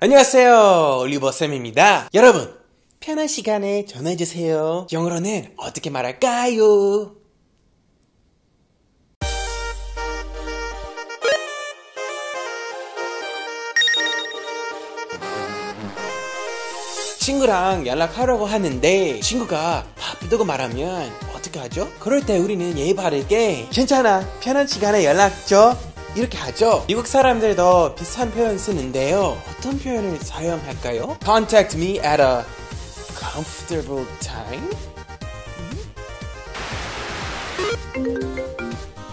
안녕하세요. 올리버쌤입니다. 여러분, 편한 시간에 전화해주세요. 영어로는 어떻게 말할까요? 친구랑 연락하려고 하는데 친구가 바쁘다고 말하면 어떻게 하죠? 그럴 때 우리는 예의 바르게 괜찮아 편한 시간에 연락 줘 이렇게 하죠 미국 사람들도 비슷한 표현 쓰는데요 어떤 표현을 사용할까요? Contact me at a comfortable time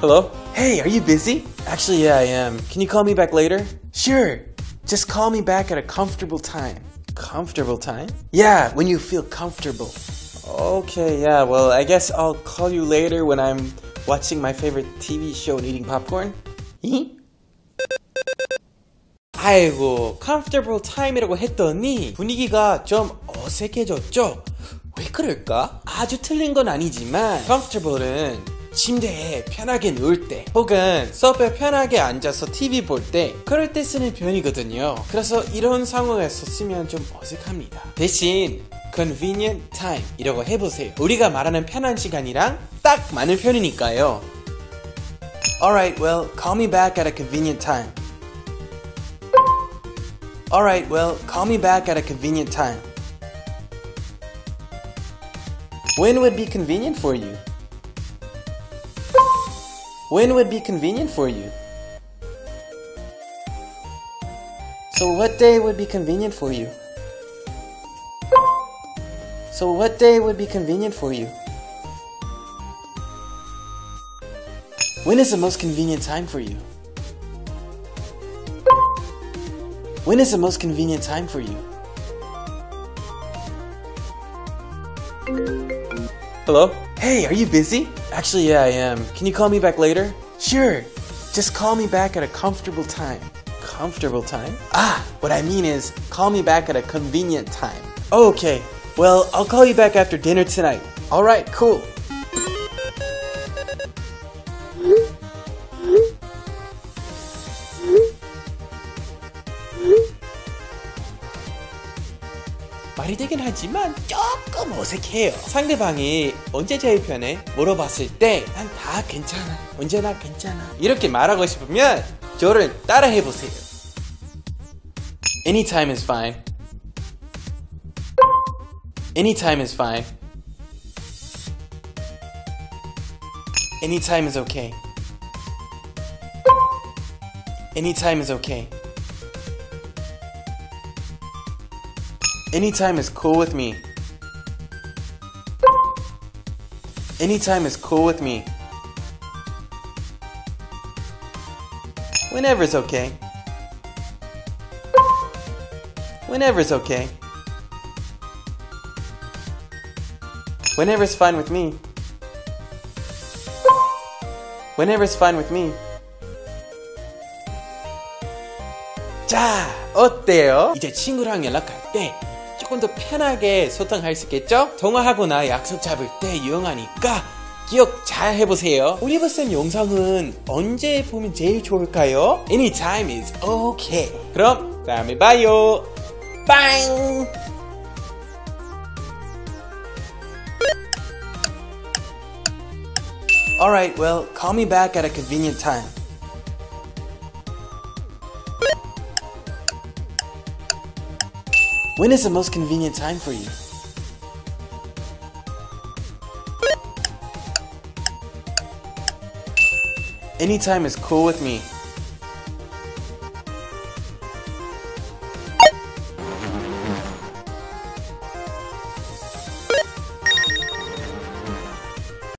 Hello? Hey, are you busy? Actually, yeah, I am. Can you call me back later? Sure. Just call me back at a comfortable time. Comfortable time? Yeah, when you feel comfortable. Okay, yeah, well, I guess I'll call you later when I'm watching my favorite TV show and eating popcorn. 이? 아이고, comfortable time이라고 했더니 분위기가 좀 어색해졌죠? 왜 그럴까? 아주 틀린 건 아니지만 comfortable은 침대에 편하게 누울 때 혹은 소파에 편하게 앉아서 TV 볼 때 그럴 때 쓰는 표현이거든요 그래서 이런 상황에서 쓰면 좀 어색합니다 대신 convenient time 이라고 해보세요 우리가 말하는 편한 시간이랑 딱 맞는 표현이니까요 Alright, well, call me back at a convenient time Alright, well, call me back at a convenient time When would be convenient for you? When would be convenient for you? So what day would be convenient for you? So what day would be convenient for you? When is the most convenient time for you? When is the most convenient time for you? Hello? Hey, are you busy? Actually, yeah, I am. Can you call me back later? Sure. Just call me back at a comfortable time. Comfortable time? Ah, what I mean is, call me back at a convenient time. Okay. Well, I'll call you back after dinner tonight. Alright, cool. 말이 되긴 하지만 조금 어색해요. 상대방이 언제 제일 편해? 물어봤을 때 난 다 괜찮아. 언제나 괜찮아. 이렇게 말하고 싶으면 저를 따라해 보세요. Anytime is fine. Anytime is fine. Anytime is okay. Anytime is okay. Anytime is cool with me. Anytime is cool with me. Whenever's okay. Whenever's okay. Whenever's fine with me. Whenever's fine with me. 자, 어때요? 이제 친구랑 연락할 때 조금 더 편하게 소통할 수 있겠죠? 통화하거나 약속 잡을 때 유용하니까 기억 잘 해보세요. 올리버쌤 영상은 언제 보면 제일 좋을까요? Anytime is okay. 그럼 다음에 봐요. 빵! Alright, well, call me back at a convenient time. When is the most convenient time for you? Anytime is cool with me.